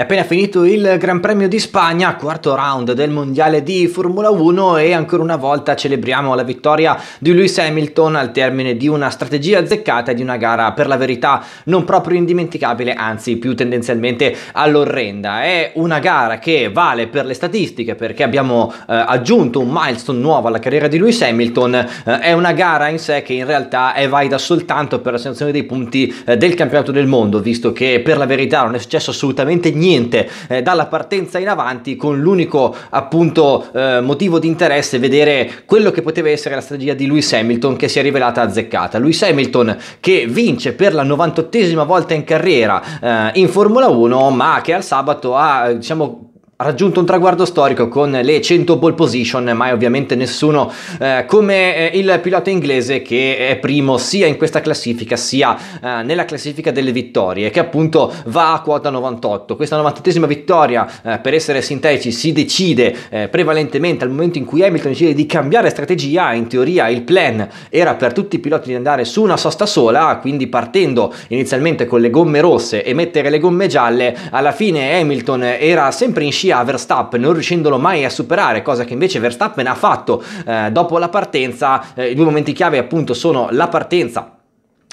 È appena finito il Gran Premio di Spagna, quarto round del Mondiale di Formula 1 e ancora una volta celebriamo la vittoria di Lewis Hamilton al termine di una strategia azzeccata e di una gara per la verità non proprio indimenticabile, anzi più tendenzialmente all'orrenda. È una gara che vale per le statistiche perché abbiamo eh, aggiunto un milestone nuovo alla carriera di Lewis Hamilton, eh, è una gara in sé che in realtà è valida soltanto per la l'assegnazione dei punti eh, del campionato del mondo, visto che per la verità non è successo assolutamente niente niente eh, dalla partenza in avanti con l'unico appunto eh, motivo di interesse vedere quello che poteva essere la strategia di Lewis Hamilton che si è rivelata azzeccata. Lewis Hamilton che vince per la 98esima volta in carriera eh, in Formula 1 ma che al sabato ha diciamo raggiunto un traguardo storico con le 100 pole position, mai ovviamente nessuno eh, come eh, il pilota inglese che è primo sia in questa classifica sia eh, nella classifica delle vittorie, che appunto va a quota 98. Questa 98esima vittoria, eh, per essere sintetici, si decide eh, prevalentemente al momento in cui Hamilton decide di cambiare strategia, in teoria il plan era per tutti i piloti di andare su una sosta sola, quindi partendo inizialmente con le gomme rosse e mettere le gomme gialle, alla fine Hamilton era sempre in scia a Verstappen, non riuscendolo mai a superare, cosa che invece Verstappen ha fatto eh, dopo la partenza. Eh, I due momenti chiave appunto sono la partenza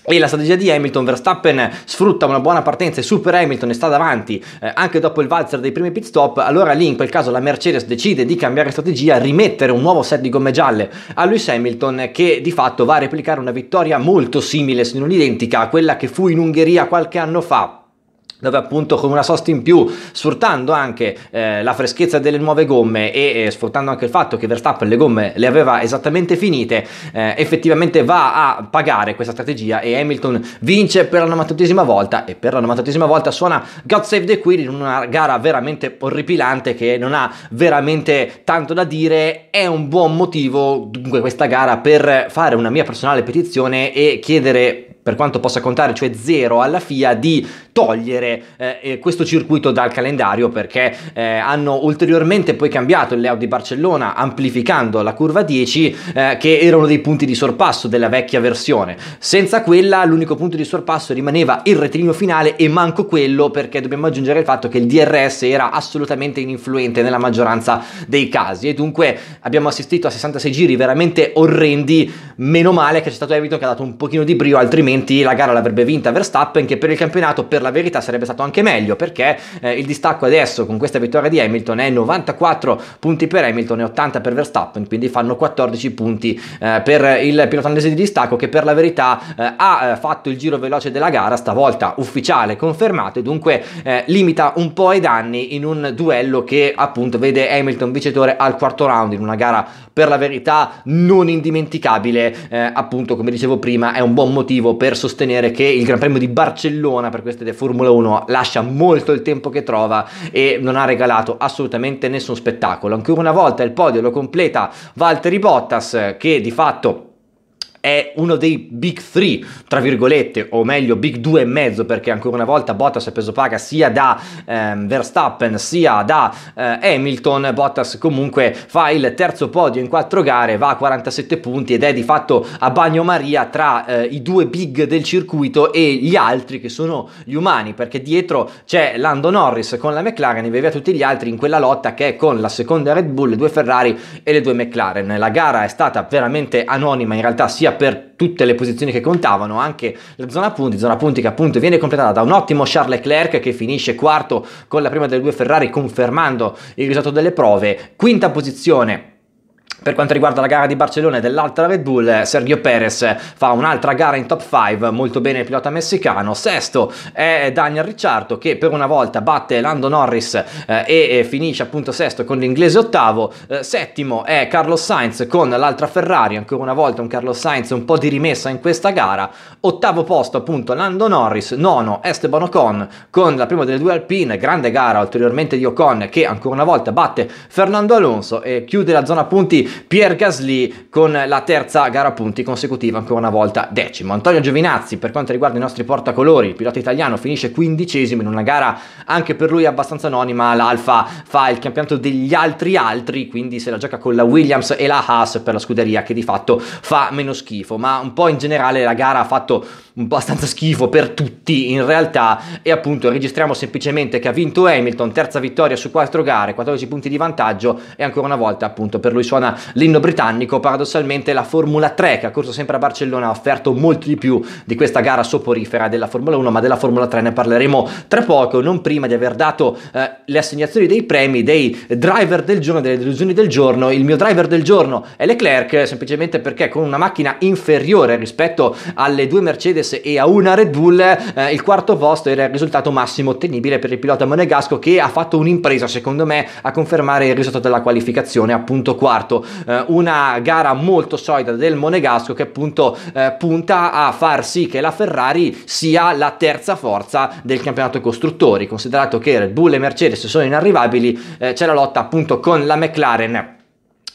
e la strategia di Hamilton, Verstappen sfrutta una buona partenza e supera Hamilton e sta davanti eh, anche dopo il valzer dei primi pit stop, allora lì in quel caso la Mercedes decide di cambiare strategia, rimettere un nuovo set di gomme gialle a Lewis Hamilton che di fatto va a replicare una vittoria molto simile, se non identica, a quella che fu in Ungheria qualche anno fa dove appunto con una sosta in più, sfruttando anche eh, la freschezza delle nuove gomme e eh, sfruttando anche il fatto che Verstappen le gomme le aveva esattamente finite, eh, effettivamente va a pagare questa strategia e Hamilton vince per la 98esima volta e per la 98esima volta suona God Save the Queen in una gara veramente orripilante che non ha veramente tanto da dire, è un buon motivo dunque questa gara per fare una mia personale petizione e chiedere per quanto possa contare, cioè zero alla FIA, di togliere eh, questo circuito dal calendario perché eh, hanno ulteriormente poi cambiato il layout di Barcellona amplificando la curva 10 eh, che era uno dei punti di sorpasso della vecchia versione. Senza quella l'unico punto di sorpasso rimaneva il rettilineo finale e manco quello perché dobbiamo aggiungere il fatto che il DRS era assolutamente ininfluente nella maggioranza dei casi e dunque abbiamo assistito a 66 giri veramente orrendi, meno male che c'è stato Hamilton che ha dato un pochino di brio altrimenti altrimenti la gara l'avrebbe vinta Verstappen che per il campionato per la verità sarebbe stato anche meglio perché eh, il distacco adesso con questa vittoria di Hamilton è 94 punti per Hamilton e 80 per Verstappen quindi fanno 14 punti eh, per il pilota inglese di distacco che per la verità eh, ha eh, fatto il giro veloce della gara stavolta ufficiale confermato e dunque eh, limita un po' i danni in un duello che appunto vede Hamilton vincitore al quarto round in una gara per la verità non indimenticabile eh, appunto come dicevo prima è un buon motivo per per sostenere che il Gran Premio di Barcellona per queste Formula 1 lascia molto il tempo che trova e non ha regalato assolutamente nessun spettacolo. Ancora una volta il podio lo completa Valtteri Bottas che di fatto è uno dei big three, tra virgolette, o meglio big due e mezzo, perché ancora una volta Bottas è preso paga sia da ehm, Verstappen sia da eh, Hamilton. Bottas comunque fa il terzo podio in quattro gare, va a 47 punti ed è di fatto a bagnomaria tra eh, i due big del circuito e gli altri che sono gli umani, perché dietro c'è Lando Norris con la McLaren e via tutti gli altri in quella lotta che è con la seconda Red Bull, le due Ferrari e le due McLaren. La gara è stata veramente anonima in realtà sia per tutte le posizioni che contavano, anche la zona punti, zona punti che appunto viene completata da un ottimo Charles Leclerc che finisce quarto con la prima delle due Ferrari confermando il risultato delle prove, quinta posizione per quanto riguarda la gara di Barcellona e dell'altra Red Bull, Sergio Perez fa un'altra gara in top 5, molto bene il pilota messicano. Sesto è Daniel Ricciardo che per una volta batte Lando Norris eh, e, e, finisce appunto sesto con l'inglese ottavo. Eh, settimo è Carlos Sainz con l'altra Ferrari, ancora una volta un Carlos Sainz un po' di rimessa in questa gara. Ottavo posto appunto Lando Norris, nono Esteban Ocon con la prima delle due Alpine, grande gara ulteriormente di Ocon che ancora una volta batte Fernando Alonso e chiude la zona punti Pierre Gasly con la terza gara punti consecutiva ancora una volta decimo. Antonio Giovinazzi per quanto riguarda i nostri portacolori, il pilota italiano finisce quindicesimo in una gara anche per lui abbastanza anonima, l'Alfa fa il campionato degli altri altri, quindi se la gioca con la Williams e la Haas per la scuderia che di fatto fa meno schifo, ma un po' in generale la gara ha fatto abbastanza schifo per tutti in realtà e appunto registriamo semplicemente che ha vinto Hamilton, terza vittoria su quattro gare, 14 punti di vantaggio e ancora una volta appunto per lui suona l'inno britannico, paradossalmente la Formula 3 che ha corso sempre a Barcellona ha offerto molto di più di questa gara soporifera della Formula 1 ma della Formula 3 ne parleremo tra poco, non prima di aver dato eh, le assegnazioni dei premi, dei driver del giorno, delle delusioni del giorno, il mio driver del giorno è Leclerc semplicemente perché con una macchina inferiore rispetto alle due Mercedes e a una Red Bull, eh, il quarto posto era il risultato massimo ottenibile per il pilota monegasco che ha fatto un'impresa secondo me a confermare il risultato della qualificazione appunto quarto, eh, una gara molto solida del monegasco che appunto eh, punta a far sì che la Ferrari sia la terza forza del campionato costruttori, considerato che Red Bull e Mercedes sono inarrivabili, eh, c'è la lotta appunto con la McLaren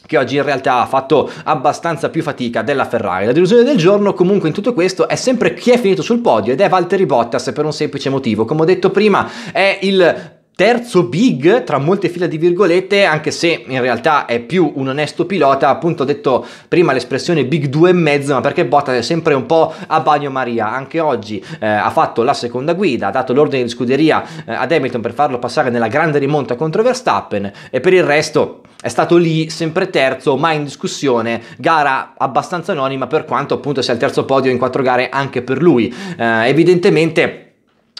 che oggi in realtà ha fatto abbastanza più fatica della Ferrari. La delusione del giorno comunque in tutto questo è sempre chi è finito sul podio ed è Valtteri Bottas per un semplice motivo. Come ho detto prima è il terzo big tra molte fila di virgolette anche se in realtà è più un onesto pilota appunto ho detto prima l'espressione big due e mezzo ma perché Bottas è sempre un po' a bagno Maria anche oggi eh, ha fatto la seconda guida ha dato l'ordine di scuderia eh, ad Hamilton per farlo passare nella grande rimonta contro Verstappen e per il resto è stato lì sempre terzo, mai in discussione, gara abbastanza anonima per quanto appunto sia il terzo podio in quattro gare anche per lui. Eh, evidentemente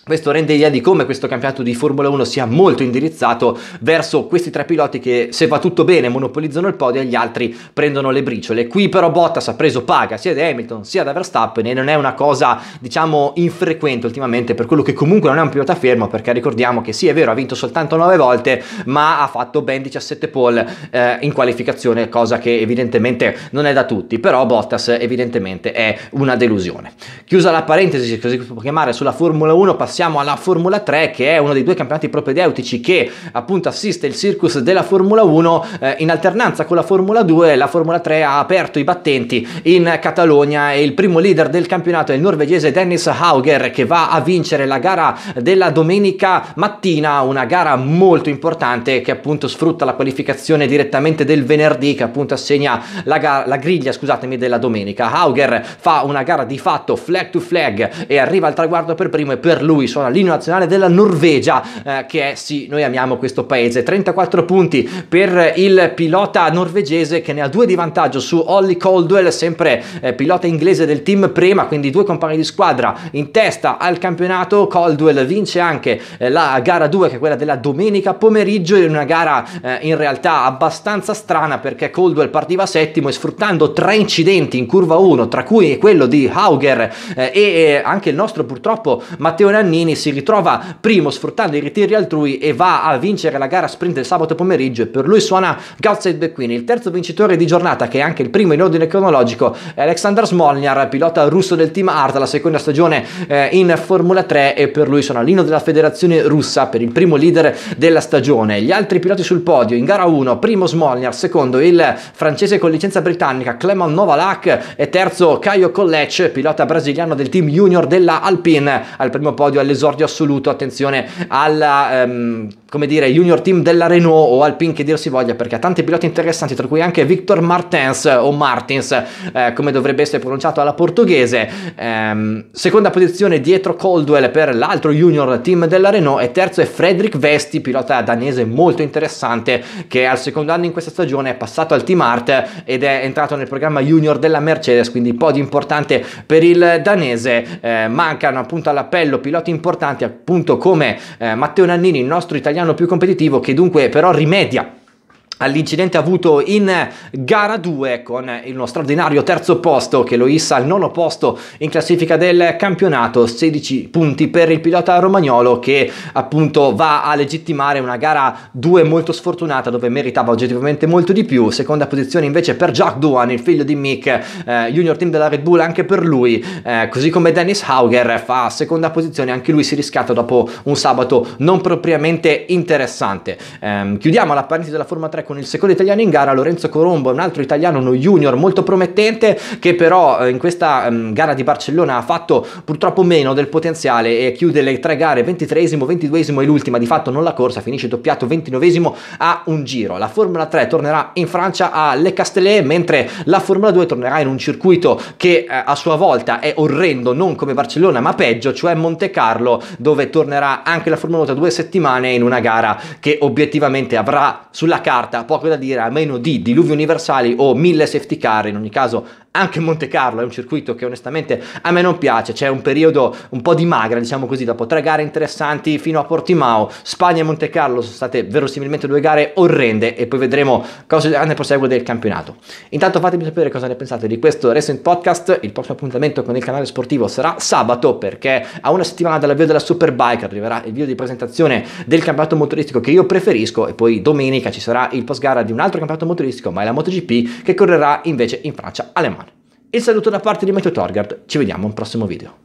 questo rende idea di come questo campionato di Formula 1 sia molto indirizzato verso questi tre piloti che se va tutto bene monopolizzano il podio e gli altri prendono le briciole. Qui però Bottas ha preso paga sia da Hamilton sia da Verstappen e non è una cosa diciamo infrequente ultimamente per quello che comunque non è un pilota fermo perché ricordiamo che sì è vero ha vinto soltanto 9 volte ma ha fatto ben 17 pole eh, in qualificazione cosa che evidentemente non è da tutti però Bottas evidentemente è una delusione. Chiusa la parentesi così si può chiamare sulla Formula 1 passiamo passiamo alla Formula 3 che è uno dei due campionati propedeutici che appunto assiste il circus della Formula 1 eh, in alternanza con la Formula 2 la Formula 3 ha aperto i battenti in Catalogna e il primo leader del campionato è il norvegese Dennis Hauger che va a vincere la gara della domenica mattina una gara molto importante che appunto sfrutta la qualificazione direttamente del venerdì che appunto assegna la, ga- la griglia scusatemi della domenica. Hauger fa una gara di fatto flag to flag e arriva al traguardo per primo e per lui lui suona l'inno nazionale della Norvegia, eh, che è sì, noi amiamo questo paese. 34 punti per il pilota norvegese che ne ha due di vantaggio su Holly Caldwell, sempre eh, pilota inglese del team Prema, quindi due compagni di squadra in testa al campionato. Caldwell vince anche eh, la gara 2, che è quella della domenica pomeriggio, in una gara eh, in realtà abbastanza strana perché Caldwell partiva settimo e sfruttando tre incidenti in curva 1, tra cui quello di Hauger eh, e anche il nostro purtroppo Matteo Nanni Nannini si ritrova primo sfruttando i ritiri altrui e va a vincere la gara sprint del sabato pomeriggio e per lui suona Godside McQueen. Il terzo vincitore di giornata, che è anche il primo in ordine cronologico, è Alexander Smolniar, pilota russo del team Art, la seconda stagione eh, in Formula 3 e per lui suona l'ino della federazione russa per il primo leader della stagione. Gli altri piloti sul podio, in gara 1, primo Smolniar, secondo il francese con licenza britannica Clement Novalak e terzo Caio Collec, pilota brasiliano del team junior della Alpine, al primo podio all'esordio assoluto, attenzione alla, um, come dire, junior team della Renault o Alpine che dir si voglia, perché ha tanti piloti interessanti, tra cui anche Victor Martens o Martins, eh, come dovrebbe essere pronunciato alla portoghese. Um, seconda posizione dietro Coldwell per l'altro junior team della Renault e terzo è Frederick Vesti, pilota danese molto interessante che al secondo anno in questa stagione è passato al team Art ed è entrato nel programma junior della Mercedes, quindi podio importante per il danese. Eh, mancano appunto all'appello piloti importanti appunto come eh, Matteo Nannini, il nostro italiano più competitivo che dunque però rimedia all'incidente avuto in gara 2 con uno straordinario terzo posto che lo issa al nono posto in classifica del campionato. 16 punti per il pilota romagnolo che appunto va a legittimare una gara 2 molto sfortunata dove meritava oggettivamente molto di più. Seconda posizione invece per Jack Duan il figlio di Mick eh, junior team della Red Bull anche per lui eh, così come Dennis Hauger fa seconda posizione anche lui si riscatta dopo un sabato non propriamente interessante. Eh, chiudiamo la parentesi della Forma 3 con con il secondo italiano in gara, Lorenzo Corombo, un altro italiano, uno junior molto promettente, che però eh, in questa um, gara di Barcellona ha fatto purtroppo meno del potenziale e chiude le tre gare 23esimo, 22esimo e l'ultima di fatto non la corsa, finisce doppiato 29esimo a un giro. La Formula 3 tornerà in Francia a Le Castellet, mentre la Formula 2 tornerà in un circuito che eh, a sua volta è orrendo, non come Barcellona ma peggio, cioè Monte Carlo, dove tornerà anche la Formula 2 due settimane in una gara che obiettivamente avrà sulla carta poco da dire a meno di diluvi universali o mille safety car, in ogni caso anche Monte Carlo è un circuito che onestamente a me non piace, c'è un periodo un po' di magra, diciamo così, dopo tre gare interessanti fino a Portimao, Spagna e Monte Carlo sono state verosimilmente due gare orrende e poi vedremo cosa ne prosegue del campionato. Intanto fatemi sapere cosa ne pensate di questo Racing Podcast, il prossimo appuntamento con il canale sportivo sarà sabato perché a una settimana dall'avvio della Superbike arriverà il video di presentazione del campionato motoristico che io preferisco e poi domenica ci sarà il post gara di un altro campionato motoristico ma è la MotoGP che correrà invece in Francia alle mani. Il saluto da parte di Matteo Torgard, ci vediamo un prossimo video.